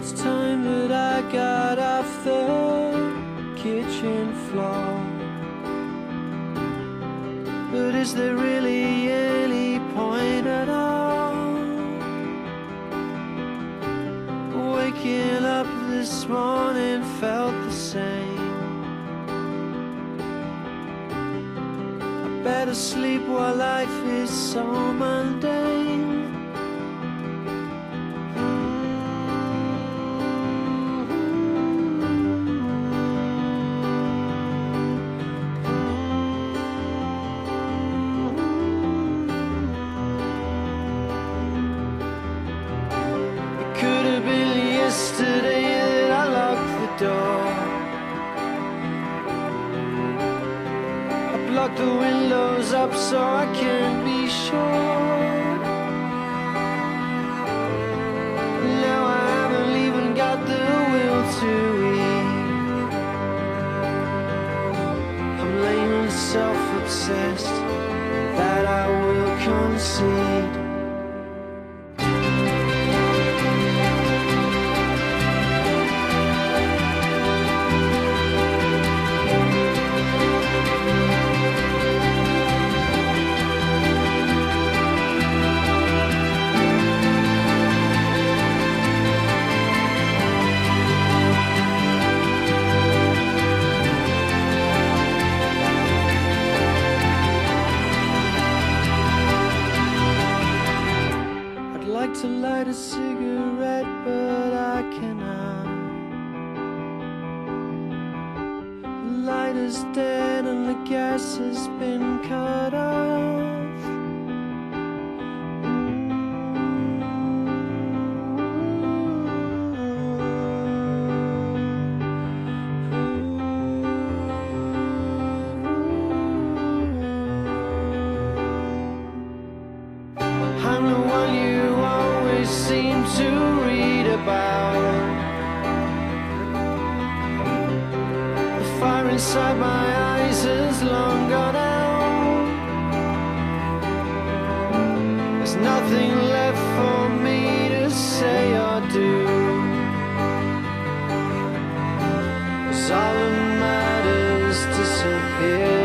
it's time that I got off the kitchen floor. But is there really any point at all? Waking up this morning felt the same. I better sleep while life is so mundane. I blocked the windows up so I can't be sure. Now I haven't even got the will to eat. I'm lame and self-obsessed that I will concede. Like to light a cigarette, but I cannot. The light is dead and the gas has been cut off. about. The fire inside my eyes is long gone out. There's nothing left for me to say or do. Cause all that matters disappears.